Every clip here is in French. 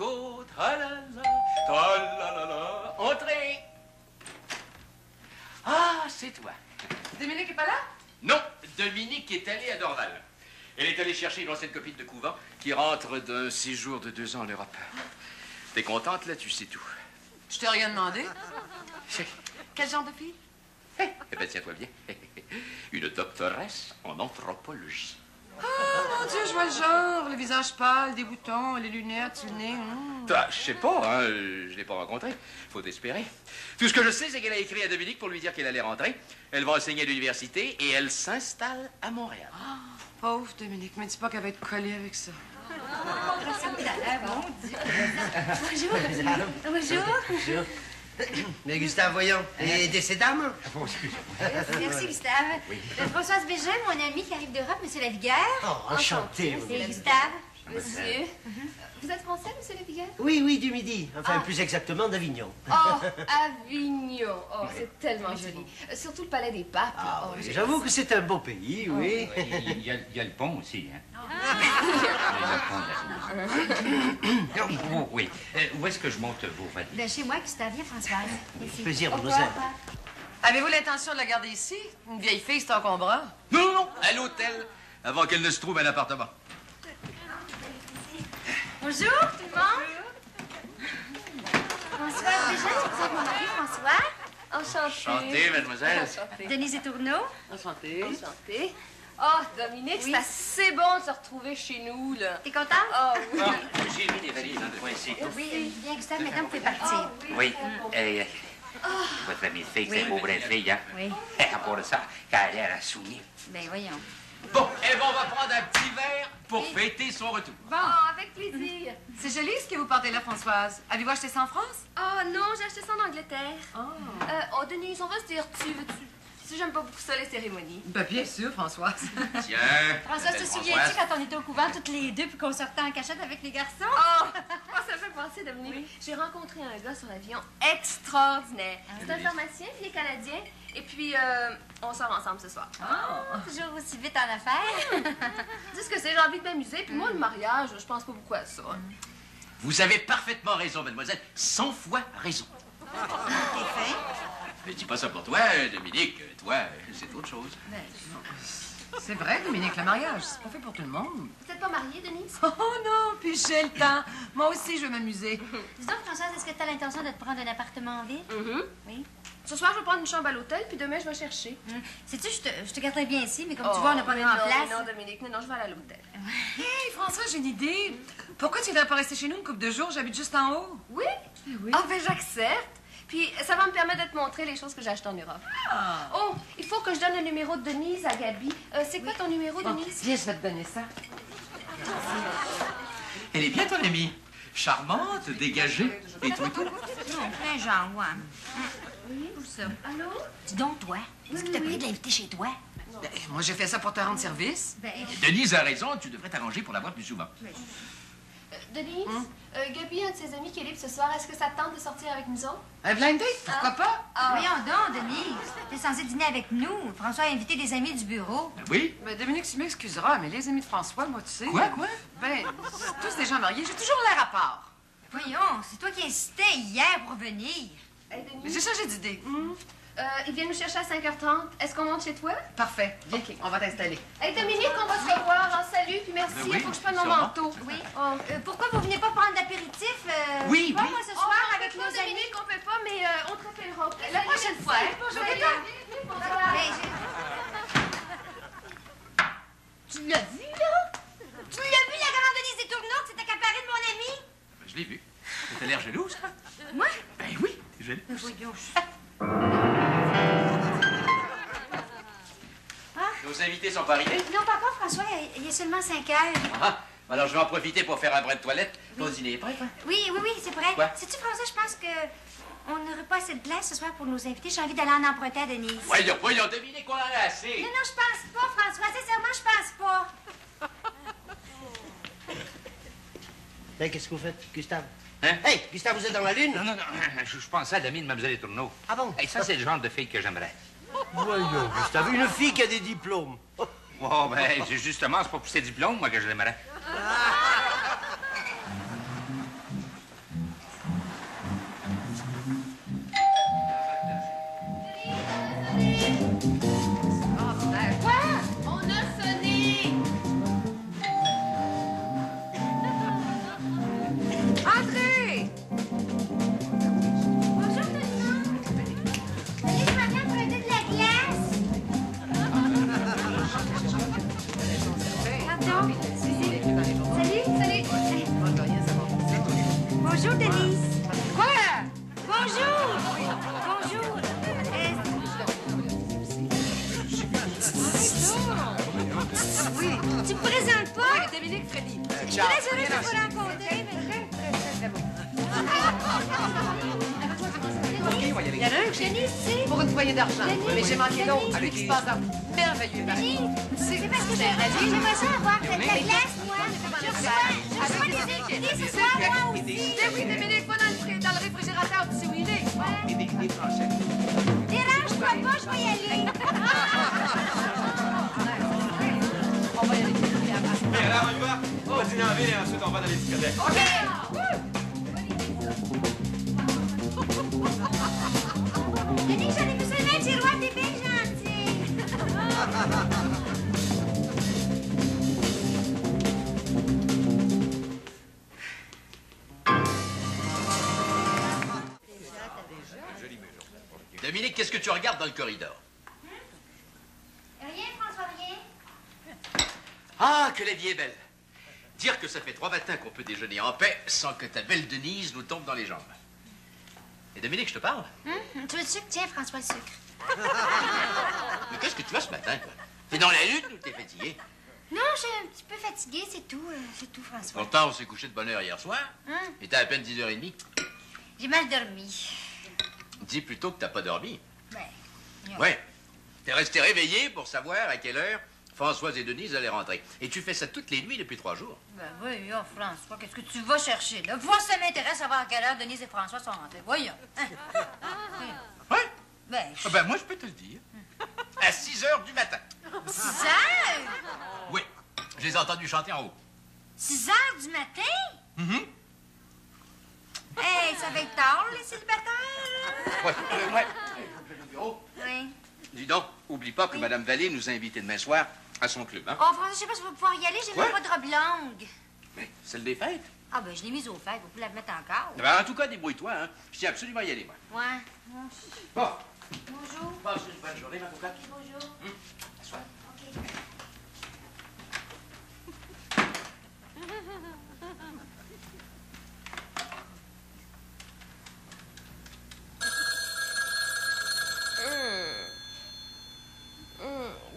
Chicago, tralala, tralala, entrez. Ah, c'est toi. Dominique est pas là? Non, Dominique est allée à Dorval. Elle est allée chercher une ancienne copine de couvent qui rentre d'un séjour de deux ans en Europe. T'es contente, là, tu sais tout. Je t'ai rien demandé. Eh Quel genre de fille? ben, tiens-toi bien. Une doctoresse en anthropologie. Oh mon Dieu, je vois le genre. Le visage pâle, des boutons, les lunettes, le nez. hum. Toi, je sais pas, hein, je l'ai pas rencontrée. Faut espérer. Tout ce que je sais, c'est qu'elle a écrit à Dominique pour lui dire qu'elle allait rentrer. Elle va enseigner à l'université et elle s'installe à Montréal. Pauvre Dominique, me dis pas qu'elle va être collée avec ça. Bonjour. Bonjour. Mais Gustave, voyons. Et de ces dames? Merci, Gustave. Euh, Françoise Bégin, mon ami qui arrive d'Europe, Monsieur Lavigueur. Oh, enchanté. C'est Gustave. Monsieur. Vous êtes français, monsieur Lepiguet? Oui, oui, du midi. Enfin, plus exactement d'Avignon. Oh, Avignon. Oh, c'est tellement joli. Surtout le palais des papes. Ah, Oh, oui, J'avoue que c'est un beau pays, oui. Il y, a, il y a le pont aussi, hein? Oh, oui. Euh, où est-ce que je monte vos valises? Ben, chez moi, Gustave, viens, Françoise. Ici. Plaisir, mademoiselle. Avez-vous l'intention de la garder ici? Une vieille fille, c'est encombrant. Non, non, non, à l'hôtel, avant qu'elle ne se trouve un appartement. Bonjour, tout le monde. Françoise Bégin, tu présentes mon mari, François? Enchantée. Chantez, mademoiselle. Enchantée. Denise Tourneau? Enchantée. Enchantée. Oh, Dominique, Oui. c'est assez bon de se retrouver chez nous, là. T'es content? Oh, oui. Ah, J'ai mis des valises dans le coin ici. Oui. Bien, Gustave, maintenant, vous pouvez partir. Oui. Euh, votre amie de fille, c'est une beau brin de fille, hein? Oui. À part de ça, qu'elle a l'air. Ben, voyons. Bon, eh ben, on va prendre un petit verre pour fêter son retour. Oh, avec plaisir. C'est joli ce que vous portez là, Françoise. Avez-vous acheté ça en France? Oh, non, j'ai acheté ça en Angleterre. Euh, oh, Denise, on va se dire tu, veux-tu? Si j'aime pas beaucoup ça, les cérémonies. Ben, bien sûr, Françoise. Tiens. Françoise, te souviens-tu quand on était au couvent toutes les deux puis qu'on sortait en cachette avec les garçons? Oh, oh, ça me fait penser, Dominique. J'ai rencontré un gars sur l'avion extraordinaire. C'est un pharmacien, puis il est canadien. Et puis, euh, on sort ensemble ce soir. Toujours aussi vite en affaires. Dis ce que c'est, j'ai envie de m'amuser. Puis moi, le mariage, je pense pas beaucoup à ça. Vous avez parfaitement raison, mademoiselle. Cent fois raison. T'es fin. Mais dis pas ça pour toi, Dominique. Toi, c'est autre chose. C'est vrai, Dominique, le mariage, c'est pas fait pour tout le monde. Vous êtes pas mariée, Denise? Oh non, puis j'ai le temps. Moi aussi, je veux m'amuser. Dis donc, Françoise, est-ce que tu as l'intention de te prendre un appartement en ville? Mhm. Oui. Ce soir, je vais prendre une chambre à l'hôtel, puis demain, je vais chercher. Hum. Sais-tu, je te, je te garderai bien ici, mais comme Oh, tu vois, on n'a pas grand non, place. Non, Dominique, non, non, je vais aller à l'hôtel. Hey, François, j'ai une idée. Pourquoi tu ne pas rester chez nous une couple de jours? J'habite juste en haut. Oui? Ah, ben j'accepte. Puis ça va me permettre de te montrer les choses que j'ai achetées en Europe. Oh, il faut que je donne le numéro de Denise à Gabi. Euh, c'est quoi ton numéro, Denise? Viens, je vais te donner ça. Elle est bien ton amie. Charmante, dégagée et tout et tout. Plein genre, ouais. Oui, où ça? Allô? Dis donc, toi, est-ce que t'as pris de l'inviter chez toi? Ben, moi, j'ai fait ça pour te rendre service. Ben, Denise a raison, tu devrais t'arranger pour la voir plus souvent. Euh, Denise? Euh, Gabi, un de ses amis qui est libre ce soir, est-ce que ça te tente de sortir avec nous autres? Un blind date, pourquoi pas? voyons donc, Denise. T'es censé dîner avec nous. François a invité des amis du bureau. Ben oui. Ben, Dominique, tu m'excuseras, mais les amis de François, moi, tu sais. Quoi, quoi? Ben, c'est tous des gens mariés. J'ai toujours l'air à part. Voyons, c'est toi qui insistais hier pour venir. Hey, Mais Denise? j'ai changé d'idée. Euh, il vient nous chercher à 5h30. Est-ce qu'on monte chez toi? Parfait. Viens, Ok. on va t'installer. Hey, Dominique, on va se revoir. hein, salut, puis merci. Ben Il oui, faut que je prenne mon sûrement. manteau. Oui. Oh. Euh, pourquoi vous venez pas prendre l'apéritif? euh, Oui, pas oui. moi ce soir avec nos pas, amis? Dominique, on peut pas, mais euh, on te rappellera. La prochaine fois. hein? Bonjour, Mais Gabi. Mais je- Tu l'as vu, là? Tu l'as vu, la grande Denise des Tourneaux, qui s'est accaparée de mon ami? Ben, je l'ai vu. T'as l'air jalouse. Moi? Ben oui, t'es Nos invités sont pas arrivés? Non, pas encore, François. Il est seulement 5 heures. Ah, alors je vais en profiter pour faire un brin de toilette. Ton dîner est prêt, toi? Oui, oui, oui, c'est vrai. Quoi? Sais-tu, François, je pense que on n'aurait pas assez de place ce soir pour nos invités. J'ai envie d'aller en emprunter à Denise. Voyons, voyons, Dominique, on en a assez. Non, non, je pense pas, François. Sincèrement, je pense pas. Ben, qu'est-ce que vous faites, Gustave? Hein? Hey, Gustave, vous êtes dans la lune? Non, non, non. Je, je pensais à l'ami de Mlle Tourneau. Ah bon? Hey, ça, c'est le genre de fille que j'aimerais. Voyons, Gustave, une fille qui a des diplômes. Oh, ben, c'est justement, c'est pas pour ses diplômes, moi, que je l'aimerais. Quoi? Oui. tu me présentes pas? Dominique Freddy. Je suis heureuse de vous rencontrer. Il y en a un que j'ai sais, pour une poignée d'argent. Mais j'ai manqué l'autre. Celui qui se passe merveilleux c'est parce que j'ai- j'aimerais ça avoir de la glace, moi. Je reçois, des invités ce soir, moi aussi? Eh oui, Dominique, va dans le, fri- dans le réfrigérateur, tu sais où il est. Dérange-toi pas, je vais y aller. on y va? On va dîner ville et ensuite on va dans les discothèques. Gentil. Dominique, qu'est-ce que tu regardes dans le corridor? Rien, François, rien. Ah, que la vie est belle. Dire que ça fait trois matins qu'on peut déjeuner en paix sans que ta belle Denise nous tombe dans les jambes. Et Dominique, je te parle? Hum, tu veux le sucre? Tiens, François, le sucre. Mais qu'est-ce que tu as ce matin, toi? T'es dans la lune ou t'es fatigué? Non, je suis un petit peu fatiguée, c'est tout. euh, c'est tout, François. Pourtant, on s'est couché de bonne heure hier soir. Hein? Il était à peine 10h30. J'ai mal dormi. Dis plutôt que t'as pas dormi. Ben, Ouais. T'es resté réveillé pour savoir à quelle heure Françoise et Denise allaient rentrer. Et tu fais ça toutes les nuits depuis trois jours. Ben voyons, François, qu'est-ce que tu vas chercher, là? Vois, ça m'intéresse savoir à quelle heure Denise et François sont rentrés. Voyons. Hein? Ouais? Ben, Ah ben, moi, je peux te le dire. À 6 heures du matin. 6 heures? Oui. Je les ai entendus chanter en haut. 6 heures du matin? Mhm. Hey, ça va être tard, les célibataires, Ouais. euh, ouais. Oui. Dis donc, oublie pas que Madame Vallée nous a invités demain soir à son club, hein? Oh, François, je sais pas si vais pouvoir y aller, j'ai même pas de robe longue. Mais celle des fêtes. Ah, ben, je l'ai mise au fait, vous pouvez la mettre encore. Ben, en tout cas, débrouille-toi, hein. Je tiens absolument à y aller, moi. Ouais. Bon. Bonjour. Passe une bonne journée, ma cocotte. Bonjour.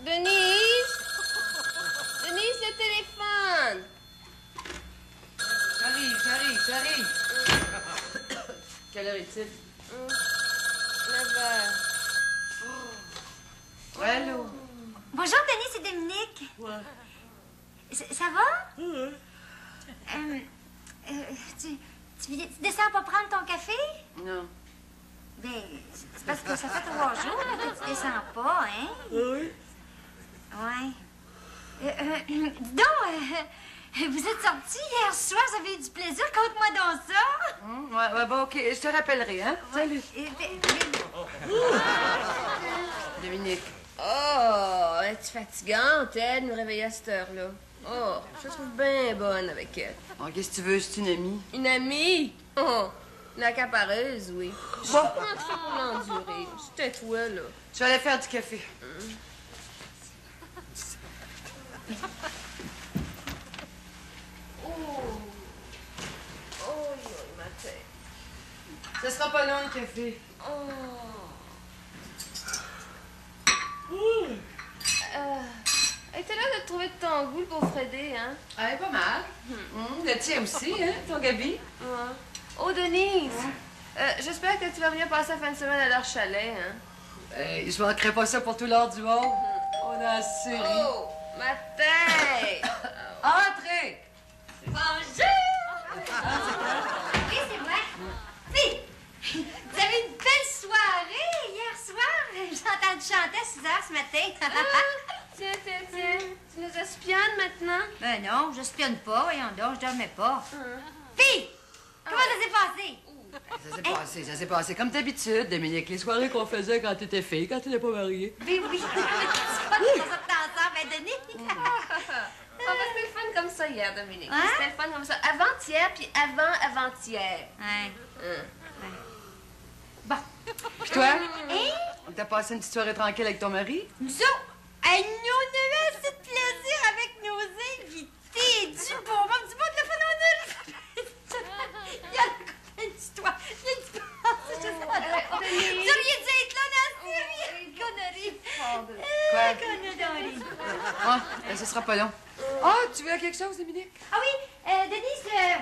Denise? Denise, le téléphone! J'arrive, j'arrive, j'arrive. Quelle heure est-il? 9 heures. Allô? Bonjour, Denis, c'est Dominique. Ça, ça va? Euh, euh, tu, tu, viens- tu descends pas prendre ton café? Non. Ben, c'est parce que ça fait trois jours là, que tu descends pas, hein? Oui. Ouais. Euh, euh, dis donc, euh, vous êtes sortis hier soir, vous avez eu du plaisir, conte-moi donc ça. Hum, ouais, ouais, bon, OK, je te rappellerai, hein? Salut. Euh, ben, ben, Dominique. Oh, es-tu fatigante, elle, nous réveiller à cette heure-là? Oh, je la trouve bien bonne avec elle. Oh, qu'est-ce que tu veux, c'est une amie? Une amie? Oh, une accapareuse, oui. Bon. Comment tu fais pour l'endurer? C'était toi, là. Je vais aller faire du café. Oh, non, ma tête. Ça sera pas long, le café. Euh, hey, t'as l'air de trouver de ton goût pour Fredé, hein? Ah, pas mal. Hum, le tien aussi, hein, ton Gabi? Ouais. Oh, Denise! Euh, J'espère que tu vas venir passer la fin de semaine à leur chalet, hein? Hey, je manquerai pas ça pour tout l'heure du monde. On a série. Oh, ma tête! Entrez! Bonjour c'est Puis, vous avez une belle soirée hier soir. J'ai entendu chanter à 6 heures ce matin. Ah, tiens, tiens, tiens. Tu nous espionnes maintenant? ben non, je spionne pas, voyons donc, je dormais pas. Fille, comment ça s'est passé? Ça s'est passé, ça s'est passé comme d'habitude, Dominique. Les soirées qu'on faisait quand t'étais fille, quand t'étais pas mariée. Oui, oui. C'est pas de ça ensemble, ben Denis? Ah, ben, c'était le fun comme ça hier, Dominique. Hein? C'était le fun comme ça. Avant-hier, puis avant-avant-hier. Ouais. Puis toi, Hein? T'as passé une petite soirée tranquille avec ton mari? Nous autres, hey, nous, on avait assez de plaisir avec nos invités. Du bon monde, du bon de la on a- Il y a une histoire. Il y a une histoire. Je sais pas. Vous auriez dû être là, Nasty. Connerie. Quoi? Euh, connerie. Ah, ben, ce sera pas long. Ah, tu veux quelque chose, Dominique? Ah oui, euh, Denise, euh,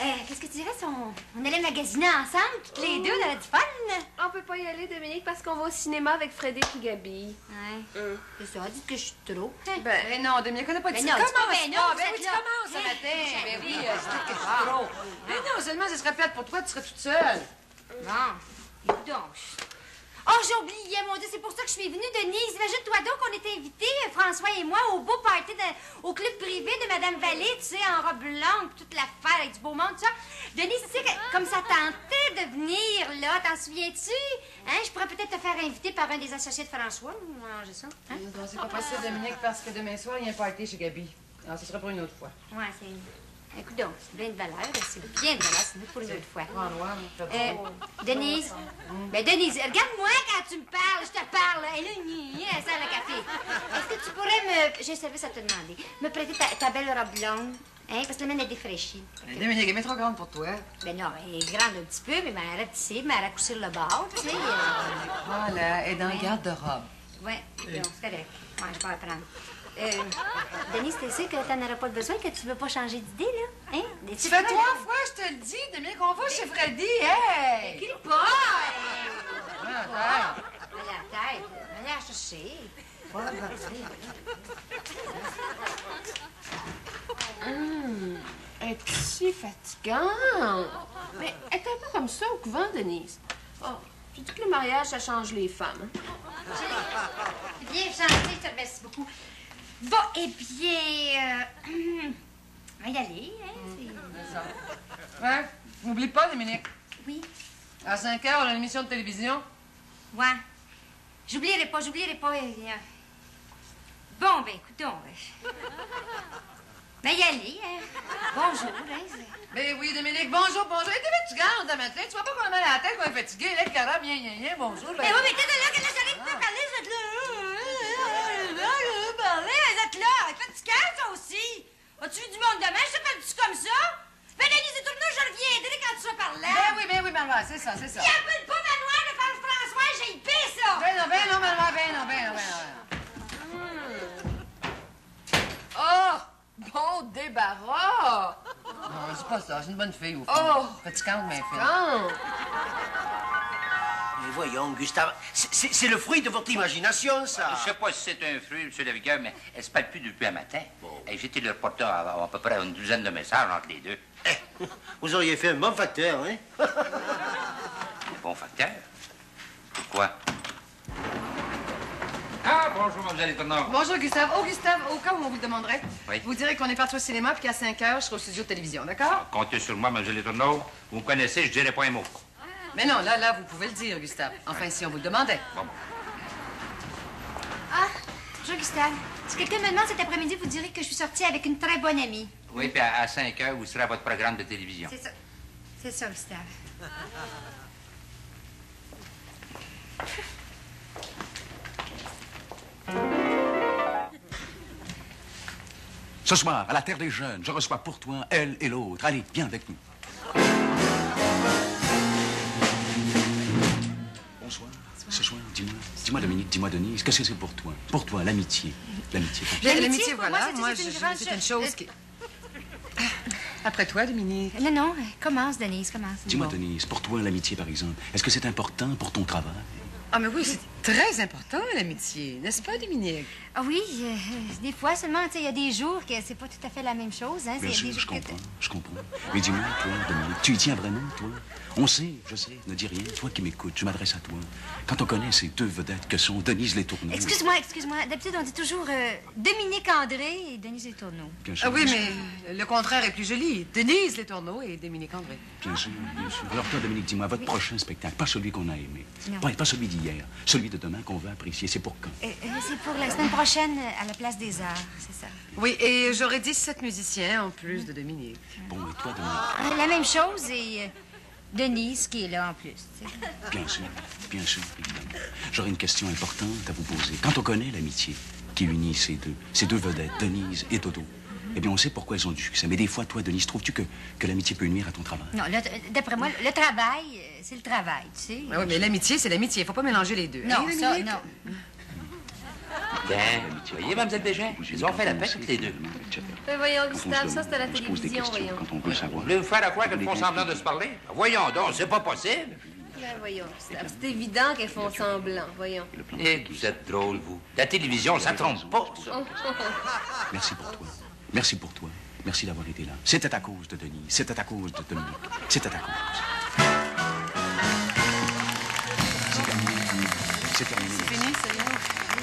euh, qu'est-ce que tu dirais si on, on allait magasiner ensemble, toutes les deux, on aurait du fun? On peut pas y aller, Dominique, parce qu'on va au cinéma avec Frédéric et Gabi. Ouais. Hum. C'est ça, dites que je suis trop. Ben, eh non, Dominique, on n'a pas dit Ben ça. non, pas ben non, Ben oui, tu non. commences ce matin. Ben oui, euh, c'est tout que je suis trop. Mais non, seulement ce serait plate pour toi, tu serais toute seule. Bon, donc. Oh, j'ai oublié, mon Dieu, c'est pour ça que je suis venue, Denise. Imagine-toi donc qu'on était invités, François et moi, au beau party de- au club privé de Madame Vallée, tu sais, en robe blanche, toute l'affaire avec du beau monde, tout ça. Denise, tu sais, comme ça tentait de venir, là, t'en souviens-tu? Hein, je pourrais peut-être te faire inviter par un des associés de François. Va manger ça. Hein? Non, c'est pas possible, Dominique, parce que demain soir, il y a un party chez Gabi. Alors, ce sera pour une autre fois. Ouais, c'est. Écoute donc, c'est bien de valeur, c'est bien de valeur, c'est pour une autre fois. Mais fais Euh, Denise, ben Denise, regarde-moi quand tu me parles, je te parle. Là, gni, gni, elle sert le café. Est-ce que tu pourrais me, j'ai un service à te demander, me prêter ta, ta belle robe blonde, hein, parce que la mienne est défraîchie. Dominique, elle est trop grande pour toi. Ben non, elle est grande un petit peu, mais elle a tissé, mais elle a couché le bord, tu sais. Voilà, elle est dans le garde-robe. ouais, bon, c'est correct. Ouais, je vais apprendre. Euh, Denise, t'es sûre que t'en auras pas besoin, que tu veux pas changer d'idée, là? Hein? Des Tu fais trois là? fois, je te le dis, Dominique, on va chez Freddy, hey! Crie pas! hein. Ah, la tête, allez la chercher. Elle est si fatigante. Mais elle un peu comme ça au couvent, Denise. Oh, tu dis que le mariage, ça change les femmes. hein? Bien gentil, je te remercie beaucoup. Bon, eh bien, euh, on va y aller, hein? c'est- Ouais, n'oublie pas, Dominique. Oui, À 5 heures, on a une émission de télévision. ouais. J'oublierai pas, j'oublierai pas. eh bien. Bon, ben, écoutons. euh, On va y aller, hein? Bonjour, hein? Ben oui, Dominique, bonjour, bonjour. Et t'es fatiguante ce matin? Tu vois pas qu'on a mal à la tête, qu'on est fatigué. Là, le cara, bien, bien, bien, bonjour. Ben, Eh oui, mais t'es de là, que là, j'arrive plus à parler, vous êtes là. Là, parler, vous êtes là. Ça aussi. As-tu vu du monde demain? Je t'appelle-tu comme ça? Ben, Denise, c'est tourné, je reviendrai quand tu seras par là. ben oui, ben oui, Manuel, c'est ça, c'est ça. Il appelle pas Manoir de faire François, j'ai épé, ça? Ben non, ben non, Manuel, ben non, ben non, ben non. Oh, bon débarras. Non, c'est pas ça, c'est une bonne fille, au fond. Oh. Fatigante, mais fille. Mais voyons, Gustave, c'est- le fruit de votre imagination, ça. Je sais pas si c'est un fruit, M. Lavigueur, mais elle se parle plus depuis un matin. Et J'étais le reporter à, à peu près une douzaine de messages entre les deux. Eh, vous auriez fait un bon facteur, hein? Un bon facteur? Pourquoi? Ah, bonjour, mademoiselle Tourneur. Bonjour, Gustave. Oh, Gustave, au cas où on vous le demanderait, Oui. vous direz qu'on est parti au cinéma puis qu'à 5 heures, je serai au studio de télévision, d'accord? Comptez sur moi, mademoiselle Tourneur. Vous me connaissez, je dirai pas un mot. Mais non, là, là, vous pouvez le dire, Gustave. Enfin, si on vous le demandait. Bon, bon. Ah, bonjour, Gustave. Si quelqu'un me demande cet après-midi, vous direz que je suis sortie avec une très bonne amie. Oui, puis à, 5 heures, vous serez à votre programme de télévision. C'est ça. C'est ça, Gustave. Ce soir, à la Terre des Jeunes, je reçois pour toi elle et l'autre. Allez, viens avec nous. Dis-moi, Dominique, dis-moi Denise, qu'est-ce que c'est pour toi? Pour toi, l'amitié. L'amitié. L'amitié, voilà. moi, c'est- Moi, c'est je- une chose. chose qui... Après toi, Dominique. Non, non, commence, Denise, commence. Dis-moi Denise, pour toi, l'amitié par exemple, est-ce que c'est important pour ton travail? Ah, mais oui, c'est très important, l'amitié, n'est-ce pas, Dominique? Ah oui, euh, des fois seulement, tu sais, il y a des jours que c'est pas tout à fait la même chose. Hein? Bien sûr, des je comprends, je comprends. Mais dis-moi, toi, Dominique, tu y tiens vraiment, toi? On sait, je sais, ne dis rien. Toi qui m'écoutes, je m'adresse à toi. Quand on connaît ces deux vedettes que sont Denise Letourneau... Excuse-moi, excuse-moi. D'habitude, on dit toujours euh, Dominique André et Denise Letourneau. Bien sûr, Ah oui, mais le contraire est plus joli. Denise Letourneau et Dominique André. Bien sûr, bien sûr. Alors toi, Dominique, dis-moi, votre prochain spectacle, pas celui qu'on a aimé, Non. pas, pas celui d'hier, celui de demain qu'on veut apprécier, c'est pour quand? Euh, euh, c'est pour la semaine prochaine euh, à la Place des Arts, c'est ça? Oui, et j'aurai 17 musiciens en plus de Dominique. Bon, et toi, Dominique? Euh, la même chose et euh, Denise qui est là en plus. tu sais. Bien sûr, bien sûr, évidemment. J'aurais une question importante à vous poser. Quand on connaît l'amitié qui unit ces deux, ces deux vedettes, Denise et Dodo, eh bien, on sait pourquoi elles ont du succès. Mais des fois, toi, Denise, trouves-tu que, que l'amitié peut nuire à ton travail? Non, d'après moi, le travail, euh, c'est le travail, tu sais. Ah oui, mais l'amitié, c'est l'amitié. Il faut pas mélanger les deux. Non, ça, non. Bien, vous voyez, mademoiselle Bégin, ils ont fait la paix toutes les deux. Mais voyons, Gustave, ça, c'était à la télévision, voyons. quand on veut savoir. Vous faire à croire qu'elles font semblant de se parler? Voyons donc, c'est pas possible. Ben, voyons, Gustave, c'est évident qu'elles font semblant, voyons. Et que vous êtes drôle, vous. La télévision, ça trompe pas, ça. Merci pour toi. Merci pour toi. Merci d'avoir été là. C'était à cause de Denise. C'était à cause de Dominique. C'était à cause. C'est terminé. C'est terminé. C'est fini, c'est là.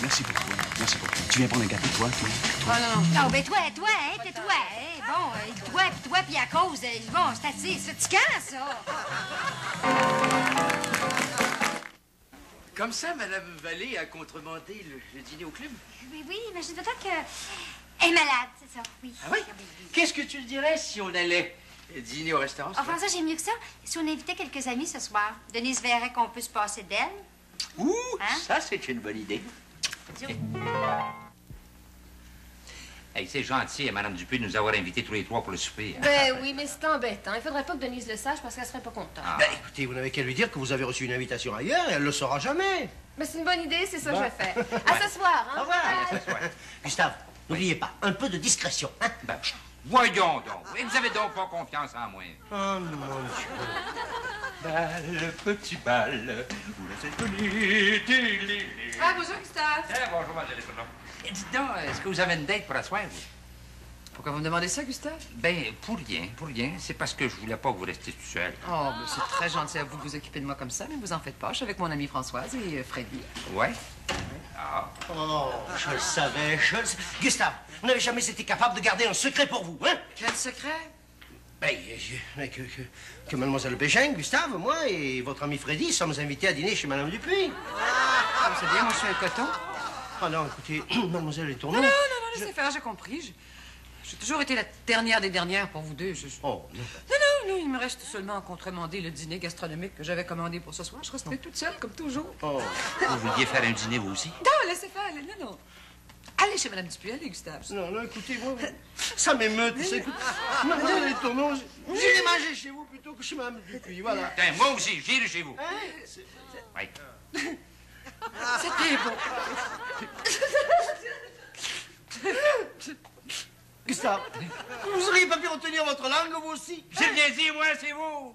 Merci pour toi. Merci pour toi. Tu viens prendre un café, toi, toi? Ah non, non. Non, ben toi, toi, hein, tais-toi, hein. Bon, euh, toi, puis toi, puis à cause, euh, bon, c'est assez. C'est quand, ça? Comme ça, Madame Vallée a contremandé le, le dîner au club. Oui, oui, imagine-toi que... Elle est malade, ça, oui. Ah oui? Qu'est-ce que tu le dirais si on allait dîner au restaurant? Enfin, ça, j'ai mieux que ça. Si on invitait quelques amis ce soir, Denise verrait qu'on peut se passer d'elle. Ouh, Hein? ça, c'est une bonne idée. Hey, c'est gentil, hein, Madame Dupuis, de nous avoir invités tous les trois pour le souper. hein. Ben oui, mais c'est embêtant. Il faudrait pas que Denise le sache parce qu'elle serait pas contente. Ben, écoutez, vous n'avez qu'à lui dire que vous avez reçu une invitation ailleurs et elle le saura jamais. Mais c'est une bonne idée, c'est ça que je vais faire. À ce soir, hein? Au revoir. Allez, ce soir. Gustave, n'oubliez pas, un peu de discrétion. Hein? Ben, voyons donc. Et vous avez donc pas confiance en moi. Oh mon Dieu. Bal, petit bal, où la des lilés. Ah, bonjour, Gustave. Eh, bonjour, mademoiselle Letourneau. Eh, Dites donc, est-ce que vous avez une date pour la soirée? vous? Pourquoi vous me demandez ça, Gustave? Ben, pour rien, pour rien. C'est parce que je voulais pas que vous restiez tout seul. Oh, ben, c'est très gentil à vous de vous occuper de moi comme ça, mais vous en faites pas. Je suis avec mon amie Françoise et euh, Freddy. Ouais? Oh, je le savais, je le savais. Gustave, vous n'avez jamais été capable de garder un secret pour vous, hein? Quel secret? Ben, que, que, que Mademoiselle Bégin, Gustave, moi et votre ami Freddy sommes invités à dîner chez Madame Dupuis. Ah, vous savez, un coton. Ah non, écoutez, Mademoiselle est tournée. Non, non, non, laissez faire, j'ai compris. J'ai toujours été la dernière des dernières pour vous deux. Je- Oh, non. Non, non, non, il me reste seulement à contremander le dîner gastronomique que j'avais commandé pour ce soir. Je resterai toute seule, comme toujours. Oh. Vous vouliez faire un dîner, vous aussi? Non, laissez faire, non, non. Allez chez Madame Dupuis, allez, Gustave. Non, non, écoutez, moi, ça m'émeut, ça. Écoute, Mademoiselle est tournée, j'irai manger chez vous plutôt que chez Madame Dupuis, voilà. Tiens, moi aussi, j'irai chez vous. Ouais. C'est bien Gustave, vous auriez pas pu retenir votre langue, vous aussi? J'ai bien dit, moi, c'est vous.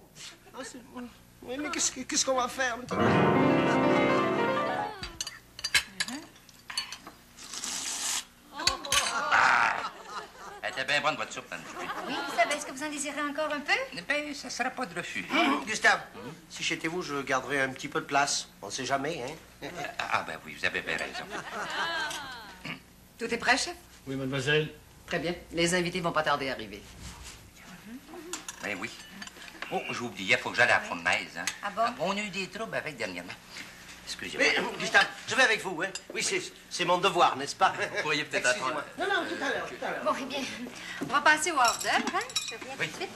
Ah, c'est moi. Oui, mais qu'est-ce que- qu'est-ce qu'on va faire maintenant? Elle était bien bonne, votre soupe. Oui, Gustave, est-ce que vous en désirez encore un peu? Ben, ça sera pas de refus. Gustave, si j'étais vous, je garderais un petit peu de place. On sait jamais, hein? Ah, ben oui, vous avez bien raison. Tout est prêt, chef? Oui, mademoiselle. Très bien. Les invités vont pas tarder à arriver. Ben oui. Oh, j'ai oublié, il faut que j'aille à la fournaise. Hein. Ah bon? On a eu des troubles avec dernièrement. Excusez-moi. Mais, Gustave, je vais avec vous, hein? Oui, c'est c'est mon devoir, n'est-ce pas? Vous pourriez peut-être Excusez-moi. attendre. Non, non, tout à l'heure, tout à l'heure. Bon, eh bien, on va passer au hors-d'œuvre, hein? Je viens tout Oui. de suite.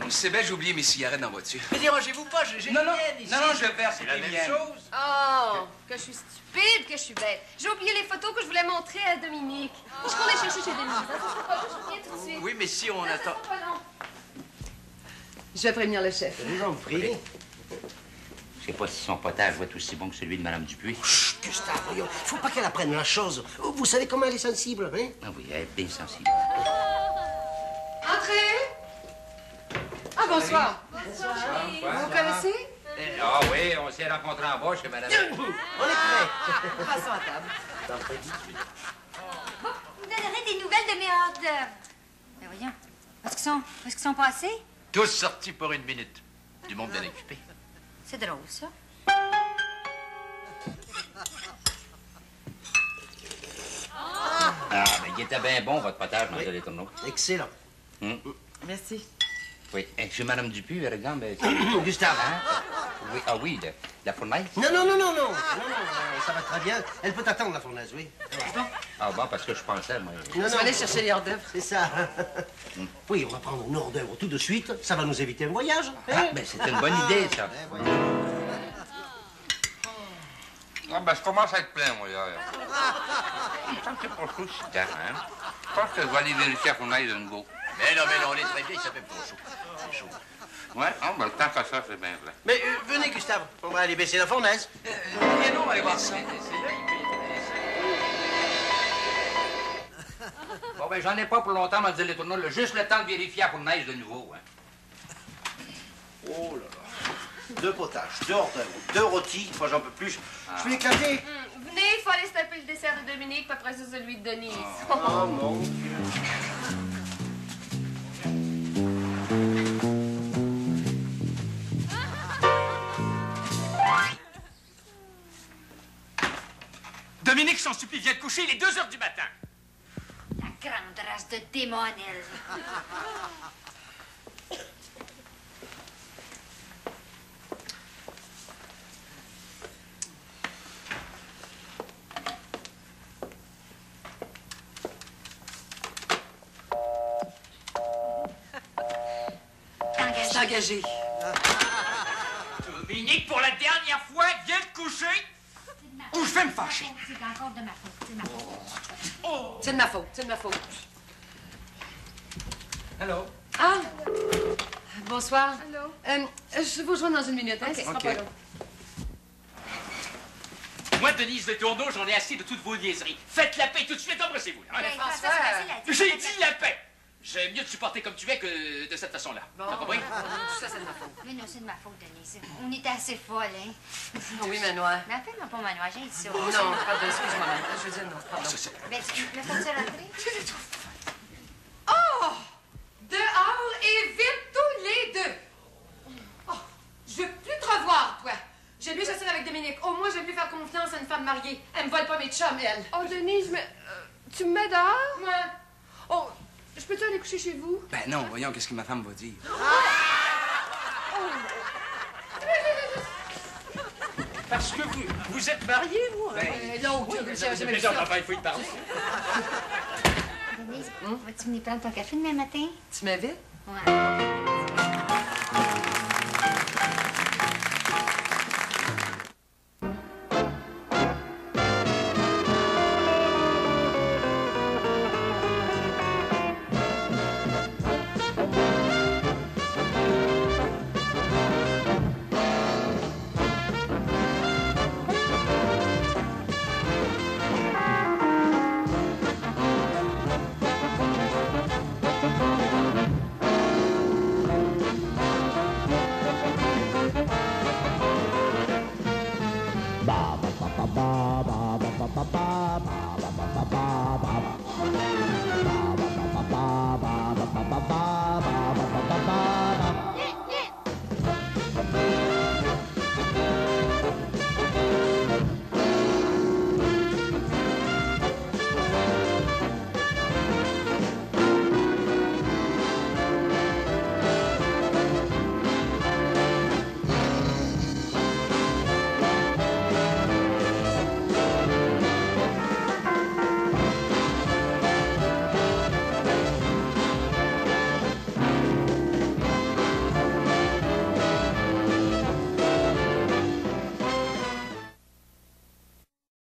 Non, c'est belle, j'ai oublié mes cigarettes dans la voiture. Mais dérangez-vous pas, j'ai Non, les non, miennes ici. non, non, je verse la même chose. Oh, que je suis stupide, que je suis bête. J'ai oublié les photos que je voulais montrer à Dominique. Je qu'on les chercher chez long, je reviens tout de suite. Oui, mais si on Ça attend... Je vais prévenir le chef. Je vous en prie. Je sais pas si son potage va être aussi bon que celui de Madame Dupuis. Chut, Gustave, voyons, faut pas qu'elle apprenne la chose. Vous savez comment elle est sensible, hein? Ah oui, elle est bien sensible. Entrez! Ah, bonsoir. Vous vous connaissez? Ah oui, on s'est rencontrés en bas chez madame. On est prêts. Passons à table. Vous me donnerez des nouvelles de mes hors d'œuvre. Ben voyons. Où est-ce qu'ils sont, est-ce qu'ils sont passés? Tous sortis pour une minute. Du monde bien occupé. C'est drôle, ça. Ah, mais il était bien bon, votre potage, mademoiselle Les Tourneaux. Excellent. Hum. Merci. Oui. Et chez madame Dupuis, exemple... euh, Gustave. Hein? Oui, ah oui, de, la fournaise? Non, non, non, non, non. Non, non, euh, ça va très bien. Elle peut attendre, la fournaise, oui. Ah bon, parce que je pensais, moi... Non, Je vais aller chercher les hors d'œuvre. C'est ça. Oui, on va prendre nos hors d'œuvre tout de suite. Ça va nous éviter un voyage. Ah, hein mais c'est une bonne idée, ça. Ah, ben, je commence à être plein, moi, là. Me semble que c'est pas chaud, c'est tard, hein? Je pense que je vais aller vérifier la fournaise de nouveau. Mais non, mais non, on est très bien, ça fait pas chaud. C'est chaud. Ouais, ah, ben, tant qu'à ça, c'est bien vrai. Mais euh, venez, Gustave. On va aller baisser la fournaise. Et non, on va aller voir ça. Bon, ben, j'en ai pas pour longtemps, mademoiselle Les Tourneaux. là. Juste le temps de vérifier la fournaise de nouveau, hein. Oh là là. Deux potages, deux hors d'œuvre, deux rôtis. Moi, j'en peux plus. Je vais éclater. Hum, Venez, il faut aller se taper le dessert de Dominique, puis après ça, celui de Denise. Oh, mon Dieu. Dominique, s'en supplie, viens te coucher, il est 2 heures du matin. La grande race de démons, elle. Engagé. Dominique, pour la dernière fois, viens te coucher ou je vais me fâcher. C'est encore de ma faute. C'est de ma faute. C'est de ma faute. C'est de ma faute. Allô? Ah! Bonsoir. Allô? Euh, je vous rejoins dans une minute, hein? Ce sera Ok. pas long. Moi, Denise Le Tourneau, j'en ai assez de toutes vos niaiseries. Faites la paix tout de suite, embrassez-vous. hein. Ben. J'ai dit la paix. J'aime mieux te supporter comme tu es que de cette façon-là. Bon, T'as compris? tout ça, c'est de ma faute. Mais non, c'est de ma faute, Denise. On était assez folles, hein? Oui, Manoir. Mais appelle-moi pas Manoir, j'ai dit ça. Non, pardon, excuse-moi. Je veux dire non, pardon. Ben, tu me fais-tu rentrer? Oh! Dehors et vite tous les deux! Oh, je veux plus te revoir, toi. J'ai mieux sortir avec Dominique. Au moins, je vais plus faire confiance à une femme mariée. Elle me vole pas mes chums, elle. Oh, Denise, mais euh, tu me mets dehors? Moi, Oh, je peux-tu aller coucher chez vous? Ben non, voyons, qu'est-ce que ma femme va dire? Parce que vous, vous êtes mariés, vous? hein? euh, l'autre, Oui, j'ai mais jamais mais vu ça. enfin, il faut y parler. Denise, vas-tu venir prendre ton café demain matin? Tu m'invites? Ouais.